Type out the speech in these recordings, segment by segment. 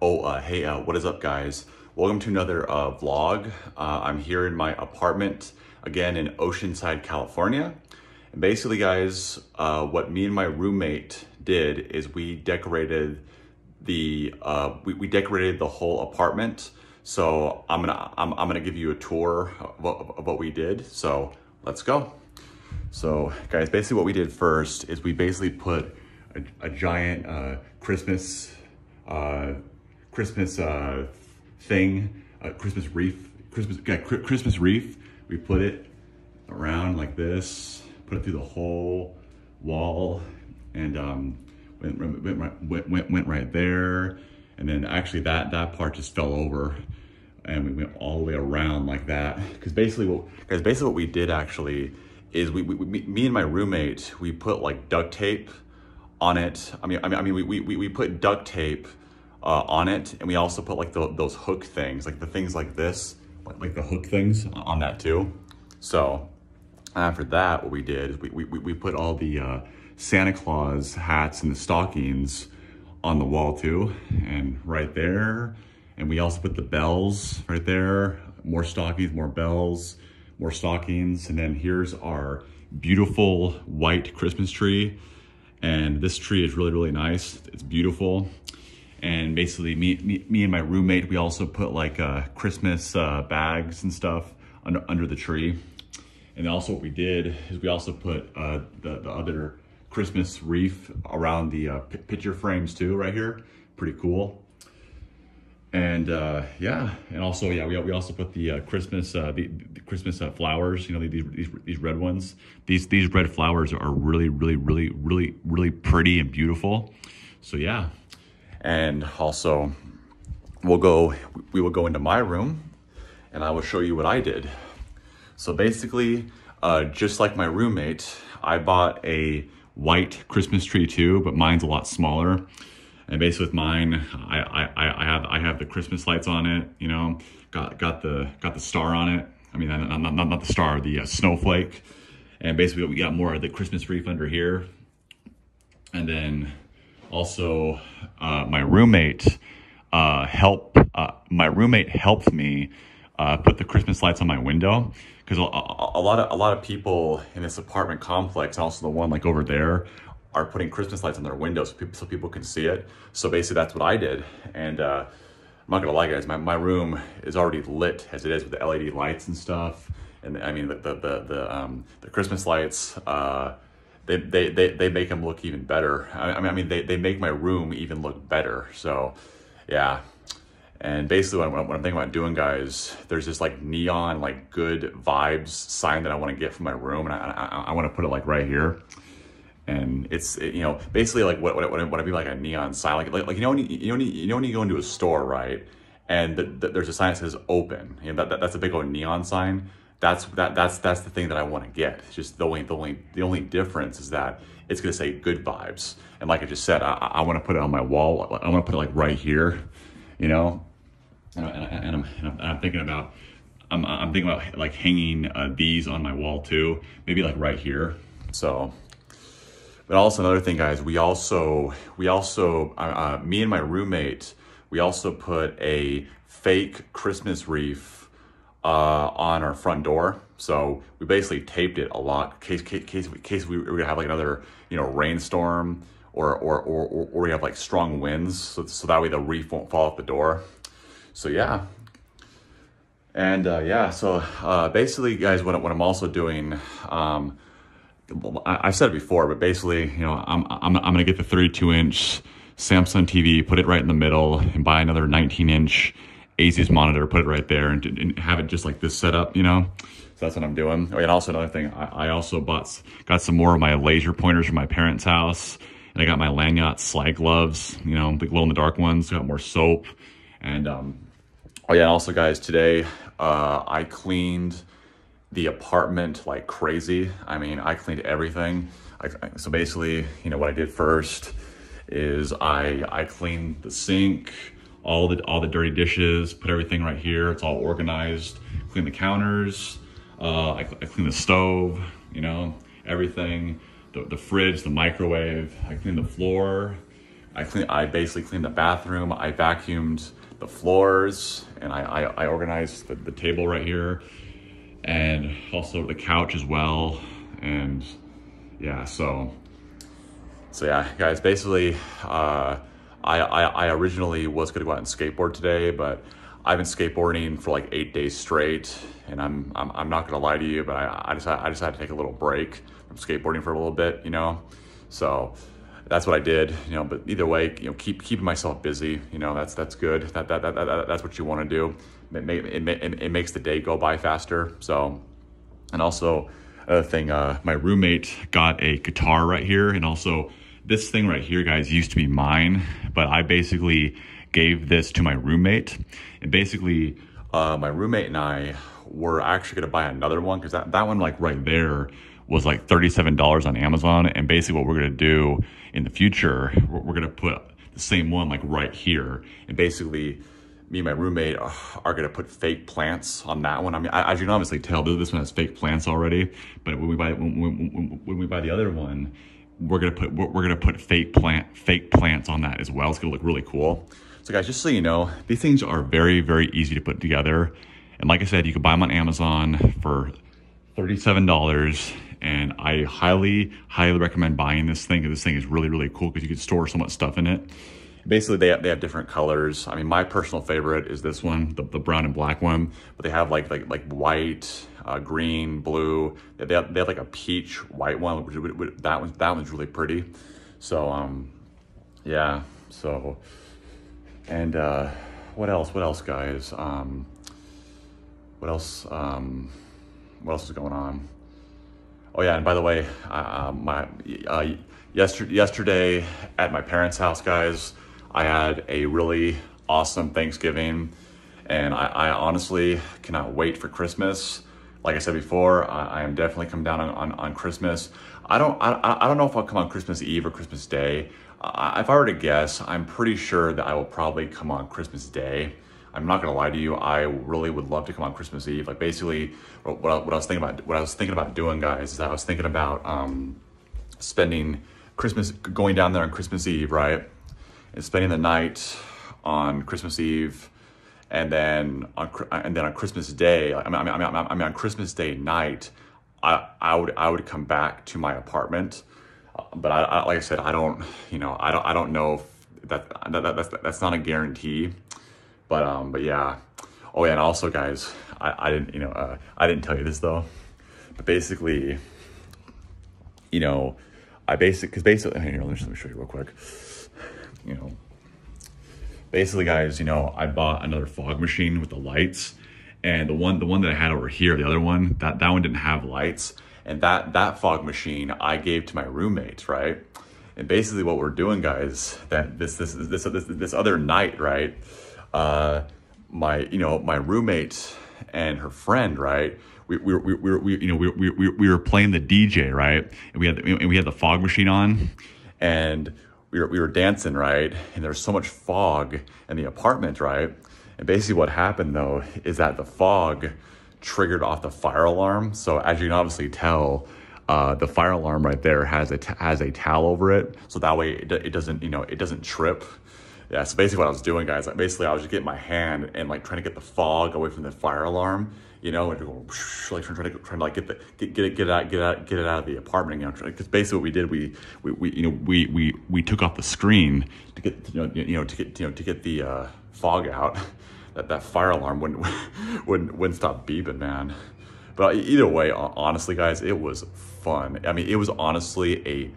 Oh, uh, hey, uh, what is up, guys? Welcome to another uh, vlog. Uh, I'm here in my apartment, again in Oceanside, California. And basically, guys, uh, what me and my roommate did is we decorated the uh, we, we decorated the whole apartment. So I'm gonna I'm, I'm gonna give you a tour of what, of what we did. So let's go. So guys, basically what we did first is we basically put a, a giant Christmas Christmas uh, thing, a Christmas wreath, Christmas yeah, Christmas wreath. We put it around like this, put it through the whole wall, and um, went, went, went, went, went right there. And then actually that, that part just fell over and we went all the way around like that. Cause basically what, cause basically what we did actually is we, we, we, me and my roommate, we put like duct tape on it. I mean, I mean, I mean, we, we, we put duct tape uh, on it, and we also put like the, those hook things, like the things like this, like, like the hook things on that too. So after that, what we did is we, we, we put all the uh, Santa Claus hats and the stockings on the wall too, and right there. And we also put the bells right there, more stockings, more bells, more stockings. And then here's our beautiful white Christmas tree. And this tree is really, really nice. It's beautiful. And basically me, me, me and my roommate, we also put like uh, Christmas uh, bags and stuff under, under the tree. And then also what we did is we also put uh, the, the other Christmas wreath around the uh, picture frames too, right here. Pretty cool. And uh, yeah, and also yeah, we, we also put the uh, Christmas uh, the, the Christmas uh, flowers. You know these, these these red ones. These these red flowers are really really really really really pretty and beautiful. So yeah, and also we'll go we will go into my room, and I will show you what I did. So basically, uh, just like my roommate, I bought a white Christmas tree too, but mine's a lot smaller. And basically with mine, I, I, I have I have the Christmas lights on it, you know, got got the got the star on it. I mean, not, not, not the star, the uh, snowflake. And basically we got more of the Christmas wreath under here. And then also uh, my roommate uh, help, uh, my roommate helped me uh, put the Christmas lights on my window because a, a, lot of a lot of people in this apartment complex, and also the one like over there, are putting Christmas lights on their windows so people, so people can see it. So basically that's what I did. And uh, I'm not gonna lie guys, my, my room is already lit as it is with the LED lights and stuff. And I mean, the, the, the, the, um, the Christmas lights, uh, they, they, they, they make them look even better. I, mean, I mean, they, they make my room even look better. So yeah. And basically what, what I'm thinking about doing guys, there's this like neon, like good vibes sign that I want to get for my room. And I, I, I want to put it like right here and it's you know basically like what what what I be like a neon sign like like, like you know when you, you know when you, you know when you go into a store right and the, the, there's a sign that says open you know that, that that's a big old neon sign that's that that's that's the thing that I want to get. It's just the only the only the only difference is that it's gonna say good vibes. And like I just said I, I want to put it on my wall I want to put it like right here you know? And, I, and, I'm, and I'm, thinking about I'm, I'm thinking about like hanging uh, these on my wall too maybe like right here. So but also another thing, guys, we also, we also, uh, uh, me and my roommate, we also put a fake Christmas wreath uh, on our front door. So we basically taped it a lot, case, case, case, case we were gonna have like another, you know, rainstorm or, or, or, or we have like strong winds. So, so that way the reef won't fall off the door. So yeah. And uh, yeah, so uh, basically guys, what, what I'm also doing, um, I've said it before, but basically, you know, I'm, I'm, I'm going to get the 32 inch Samsung TV, put it right in the middle and buy another 19 inch Asus monitor, put it right there and, and have it just like this setup, you know? So that's what I'm doing. Oh, and also another thing, I, I, also bought, got some more of my laser pointers from my parents' house. And I got my Landyachtz slide gloves, you know, the glow in the dark ones, got more soap. And, um, oh yeah, and also guys, today, uh, I cleaned, the apartment like crazy. I mean, I cleaned everything. I, so basically, you know, what I did first is I I cleaned the sink, all the all the dirty dishes, put everything right here. It's all organized. Clean the counters. Uh, I, I cleaned the stove. You know, everything. The, the fridge, the microwave. I clean the floor. I clean, I basically cleaned the bathroom. I vacuumed the floors and I, I, I organized the, the table right here and also the couch as well. And yeah, so, so yeah, guys, basically, uh, I, I, I originally was gonna go out and skateboard today, but I've been skateboarding for like eight days straight, and I'm I'm, I'm not gonna lie to you, but I I decided I decided to take a little break from skateboarding for a little bit, you know. So that's what I did, you know. But either way, you know, keep keeping myself busy, you know. That's that's good. That that, that, that that's what you want to do. It, it, it, it makes the day go by faster. So, and also another thing, uh, my roommate got a guitar right here, and also this thing right here, guys, used to be mine, but I basically gave this to my roommate. And basically, uh, my roommate and I were actually gonna buy another one because that, that one, like right there, was like $37 on Amazon. And basically, what we're gonna do in the future, we're, we're gonna put the same one like right here. And basically, me and my roommate uh, are gonna put fake plants on that one. I mean, as you can obviously tell, this one has fake plants already. But when we buy when, when, when we buy the other one, we're gonna put we're, gonna put fake plant fake plants on that as well. It's gonna look really cool. So guys, just so you know, these things are very very easy to put together. And like I said, you can buy them on Amazon for thirty-seven dollars. And I highly highly recommend buying this thing this thing is really really cool because you can store so much stuff in it. Basically, they have, they have different colors. I mean, my personal favorite is this one, the, the brown and black one. But they have like like like white, uh, green, blue. They have, they have like a peach white one, which, which, that one that one's really pretty. So um, yeah. So and uh, what else? What else, guys? Um, what else? Um, what else is going on? Oh yeah, and by the way, uh, my uh, yesterday yesterday at my parents' house, guys, I had a really awesome Thanksgiving, and I, I honestly cannot wait for Christmas like I said before, I, I am definitely coming down on, on, on, Christmas. I don't I, I don't know if I'll come on Christmas Eve or Christmas Day. Uh, if I were to guess, I'm pretty sure that I will probably come on Christmas Day. I'm not gonna lie to you. I really would love to come on Christmas Eve. Like basically, what, what, I, what I was thinking about, what I was thinking about doing, guys, is I was thinking about um, spending Christmas, going down there on Christmas Eve, right, and spending the night on Christmas Eve and then on and then on Christmas Day, I mean, I mean, I mean I mean on Christmas Day night, I I would I would come back to my apartment, uh, but I, I like I said, I don't you know I don't I don't know that, that, that that's that's not a guarantee, but um but yeah, oh yeah, and also guys, I I didn't you know uh, I didn't tell you this though, but basically, you know, I basically because basically here let me show you real quick, you know basically guys, you know, I bought another fog machine with the lights and the one, the one that I had over here, the other one, that, that one didn't have lights. And that, that fog machine I gave to my roommates, right? And basically what we're doing guys, that this, this, this, this, this other night, right? Uh, my, you know, my roommate and her friend, right? We, we, we, we, we you know, we, we, we were playing the DJ, right? And we had, and we had the fog machine on and we were, we were dancing, right? And there was so much fog in the apartment, right? And basically what happened though is that the fog triggered off the fire alarm. So as you can obviously tell, uh, the fire alarm right there has a has a towel over it, so that way it, it doesn't you know it doesn't trip. Yeah, so basically what I was doing, guys, like basically I was just getting my hand and like trying to get the fog away from the fire alarm, you know, and like trying, trying to trying to like get the get, get it get it out get out get it out of the apartment, you know, because basically what we did we, we we you know we we we took off the screen to get you know you know to get you know to get the uh, fog out. That that fire alarm wouldn't wouldn't wouldn't stop beeping, man. But either way, honestly, guys, it was fun. I mean, it was honestly a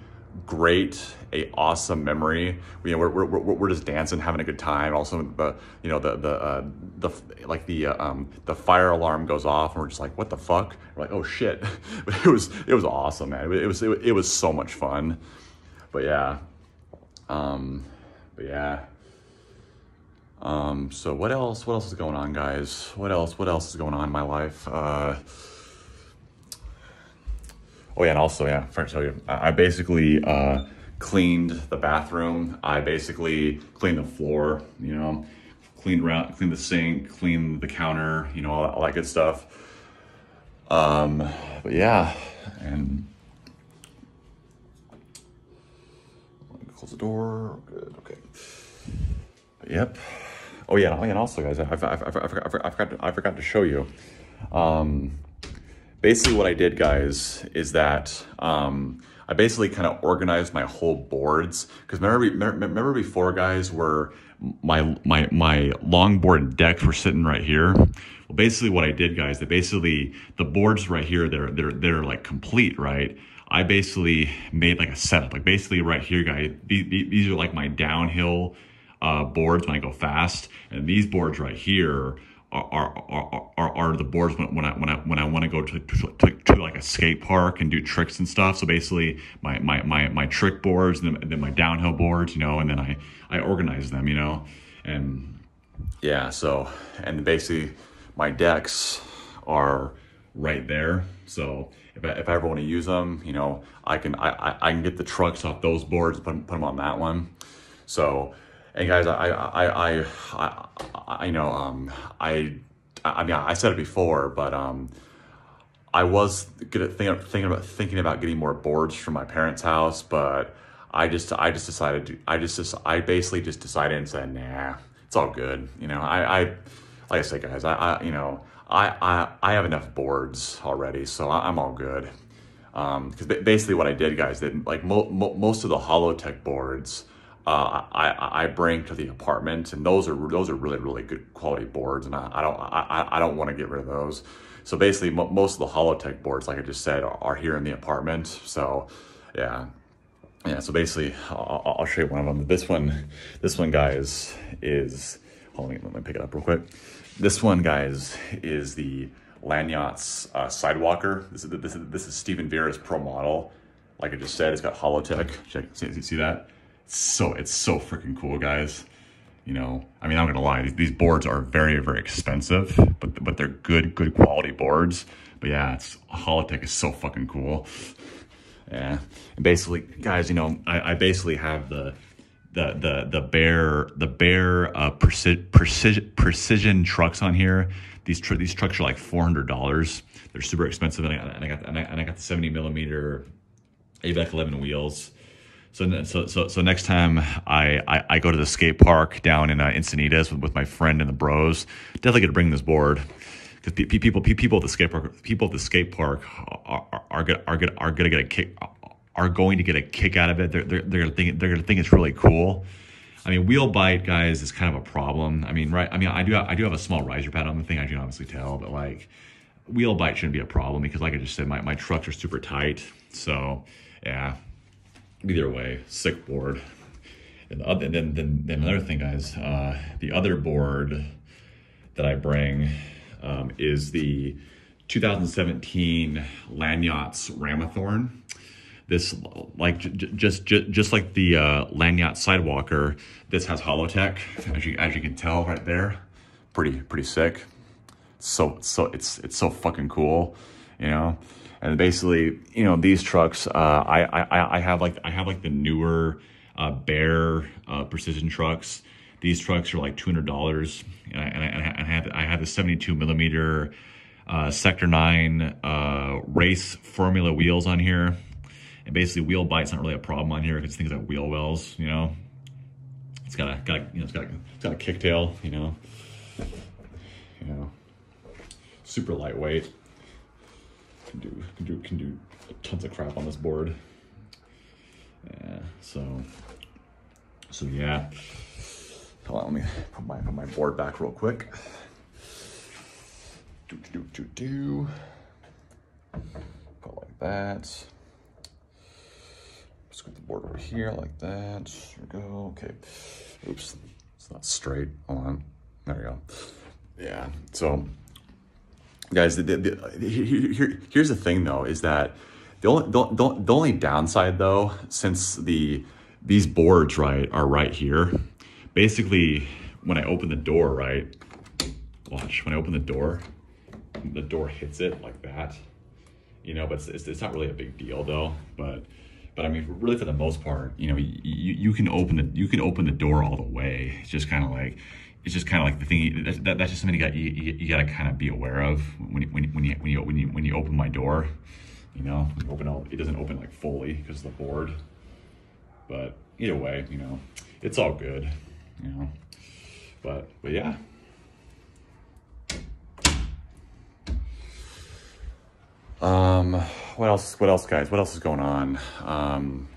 great, a awesome memory. You know, we're, we're, we're just dancing, having a good time. Also, the you know the the uh, the like the uh, um the fire alarm goes off, and we're just like, what the fuck? We're like, oh shit! But it was it was awesome, man. It was it, it was so much fun. But yeah, um, but yeah. Um, so what else? What else is going on, guys? What else? What else is going on in my life? Uh, Oh yeah, and also yeah, I tell you, I basically uh, cleaned the bathroom. I basically cleaned the floor. You know, cleaned around, cleaned the sink, cleaned the counter. You know, all that, all that good stuff. Um, but yeah, and close the door. Good. Okay. Yep. Oh yeah, oh, and also guys, I, I, I, I, forgot, I forgot to show you. Um, basically what I did guys is that um, I basically kind of organized my whole boards because remember, remember before guys where my my my longboard decks were sitting right here. Well, basically what I did guys, that basically the boards right here they're they're they're like complete, right? I basically made like a setup, like basically right here, guys. These are like my downhill uh, boards when I go fast, and these boards right here are are, are, are the boards when, when I when I when I want to go to, to, to, like a skate park and do tricks and stuff. So basically, my my my, my trick boards and then, and then my downhill boards, you know, and then I I organize them, you know, and yeah. So and basically, my decks are right there. So if I, if I ever want to use them, you know, I can I, I can get the trucks off those boards, put, put them on that one. So and guys, I, I, I, I, I know, um, I, I mean, I said it before, but, um, I was good at think, thinking about thinking about getting more boards from my parents' house, but I just I just decided to, I just I basically just decided and said nah, it's all good. You know, I, I like I said, guys, I, I you know I, I I have enough boards already, so I, am all good. Because um, basically what I did, guys, that like mo mo most of the Hollowtech boards uh, I, I bring to the apartment, and those are those are really really good quality boards, and I, I don't I, I don't want to get rid of those. So basically, most of the Hollowtech boards, like I just said, are, are here in the apartment. So yeah, yeah. So basically, I'll, I'll, show you one of them. This one, this one, guys, is hold on, let me pick it up real quick. This one, guys, is the Landyachtz uh, Sidewalker. This is this is this is Stephen Vera's pro model. Like I just said, it's got Hollowtech. Check, see, see that? So it's so freaking cool, guys. You know, I mean, I'm gonna lie, these, boards are very, very expensive, but but they're good, good quality boards. But yeah, it's Hollowtech is so fucking cool. Yeah, and basically, guys, you know, I, I basically have the the the the bear the bear uh, precision precision trucks on here. These tr these trucks are like four hundred dollars. They're super expensive, and I, and I got and I, and I got the seventy millimeter ABEC eleven wheels. So, so, so, so next time I, I, I, go to the skate park down in uh, Encinitas with, with my friend and the bros, definitely gonna bring this board because pe- people, pe- people at the skate park, people at the skate park are, are, are, gonna, are gonna, are gonna get a kick, are going to get a kick out of it. They're, they're, they're gonna think, they're gonna think it's really cool. I mean, wheel bite, guys, is kind of a problem. I mean, right? I mean, I do, I do have a small riser pad on the thing. I can obviously tell, but like, wheel bite shouldn't be a problem because, like I just said, my, my trucks are super tight. So, yeah, either way, sick board. And, other, then, then, then another thing, guys, uh, the other board that I bring um, is the 2017 Landyachtz Ramathorn. This, like, just, just, just like the uh, Landyachtz Sidewalker, this has Hollowtech, as you, as you can tell right there. Pretty, pretty sick. So, so it's, it's so fucking cool, you know? And basically, you know, these trucks, uh, I, I, I have like, I have like the newer uh, Bear uh, precision trucks. These trucks are like $200. And I, and I, have, I have the 72 millimeter uh, Sector 9 uh, race formula wheels on here. And basically wheel bite's not really a problem on here because things like wheel wells, you know. It's got a, got a, you know, it's got a, it's got a kicktail, you know. You know, super lightweight can do can do can do tons of crap on this board. Yeah, so so yeah. Hold on, let me put my put my board back real quick. Do do do do. Go like that. Scoot the board over here like that. Here we go. Okay. Oops, it's not straight. Hold on. There we go. Yeah. So guys, the, the, the, here, here's the thing though, is that the only, the, the only downside though, since the these boards, right, are right here, basically when I open the door, right, watch, when I open the door, the door hits it like that, you know, but it's, it's, it's not really a big deal though, but but I mean, really for the most part, you know, you, you can open the you can open the door all the way. It's just kind of like it's just kind of like the thing that, that, that's just something you got you, you, you got to kind of be aware of when you, when when you when you when you when you open my door you know open all it doesn't open like fully because of the board but either way you know it's all good you know But, but yeah. Um, what else, what else, guys? What else is going on? Um,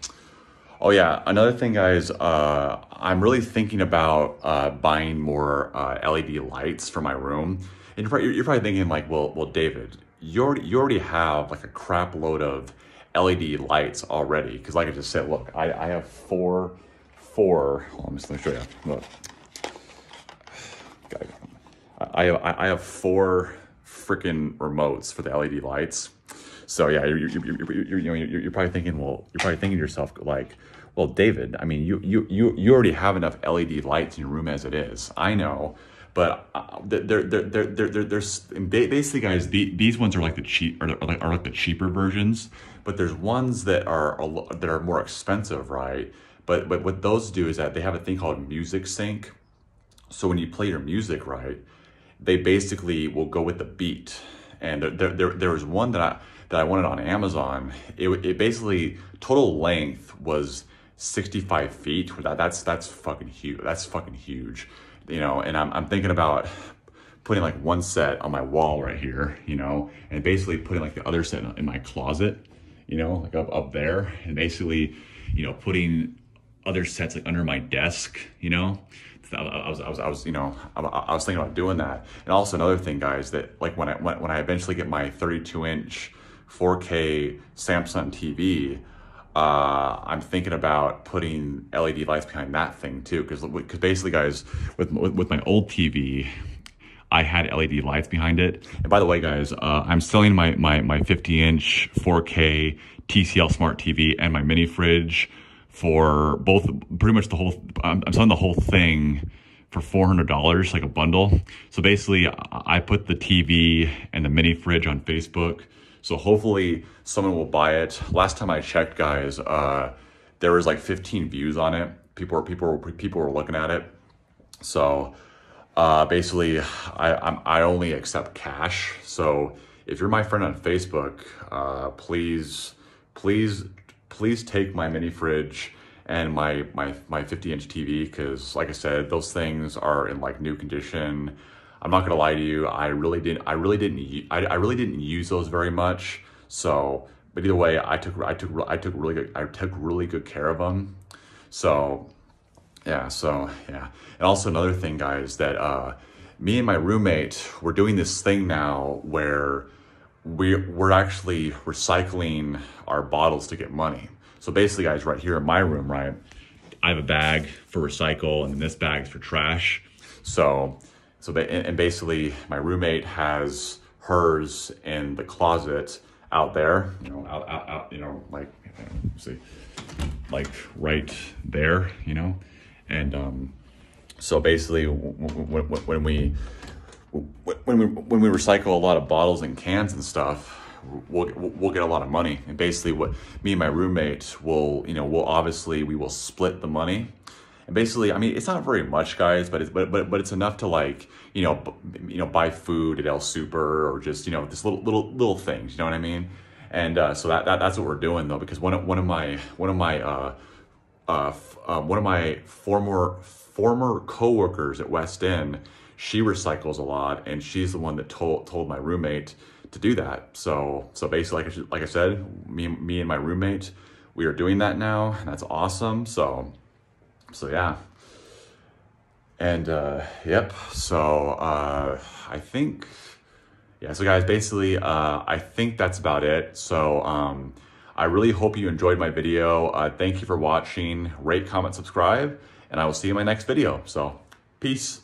oh yeah, another thing, guys, uh, I'm really thinking about, uh, buying more, uh, LED lights for my room. And you're probably, you're probably thinking like, well, well, David, you already, you already have like a crap load of LED lights already. Cause like I just said, look, I, I have four, four, hold on, just let me show you. Look. I I have four freaking remotes for the LED lights. So yeah, you're, you're, you're, you're, you're, probably thinking, well, you're probably thinking to yourself like, well, David, I mean, you, you, you, you already have enough LED lights in your room as it is. I know, but uh, they're, they're, they're, they're, there's basically guys, these ones are like the cheap, are like, are like the cheaper versions, but there's ones that are, that are more expensive, right? But, but what those do is that they have a thing called music sync. So when you play your music, right, they basically will go with the beat. And there, there, there one that I, that I wanted on Amazon. It, it basically, total length was 65 feet. That, that's, that's fucking huge. That's fucking huge, you know, and I'm, I'm thinking about putting like one set on my wall right here, you know, and basically putting like the other set in my closet, you know, like up, up there and basically, you know, putting other sets like under my desk, you know, I was, I was, I was, you know, I, I, was thinking about doing that. And also another thing, guys, that like when I when, when I eventually get my 32 inch 4K Samsung TV, uh, I'm thinking about putting LED lights behind that thing too, because because basically, guys, with, with, with my old TV. I had LED lights behind it. And by the way, guys, uh, I'm selling my, my, my 50 inch 4K TCL smart TV and my mini fridge for both pretty much the whole I'm, I'm selling the whole thing for $400 like a bundle so basically I put the TV and the mini fridge on Facebook so hopefully someone will buy it. Last time I checked guys uh there was like 15 views on it. People were people were people were looking at it. So uh basically I I'm, I only accept cash. So if you're my friend on Facebook uh please please please take my mini fridge and my my my 50 inch TV because like I said those things are in like new condition I'm not gonna lie to you I really didn't I really didn't I, I really didn't use those very much so but either way I took I took I took really good I took really good care of them so yeah so yeah and also another thing guys that uh me and my roommate we're doing this thing now where we're, we're actually recycling our bottles to get money. So basically, guys, right here in my room, right, I have a bag for recycle and this bag is for trash. So, so and basically, my roommate has hers in the closet out there, you know, out, out, out you know, like, see, like right there, you know, and um, so basically, when, when we when we when we recycle a lot of bottles and cans and stuff, we'll we'll get a lot of money. And basically, what me and my roommate will you know will obviously we will split the money. And basically, I mean, it's not very much, guys, but it's but but but it's enough to like you know b- you know buy food at El Super or just you know this little little little things. You know what I mean? And uh, so that, that that's what we're doing though, because one of one of my one of my uh, uh, uh, one of my former former coworkers at West End she recycles a lot and she's the one that told told my roommate to do that. So so basically, like I, like I said, me me and my roommate, we are doing that now, and that's awesome. So so yeah. And uh, yep. So uh, I think yeah. So guys, basically, uh, I think that's about it. So. Um, I really hope you enjoyed my video. Uh, thank you for watching. Rate, comment, subscribe, and I will see you in my next video. So, peace.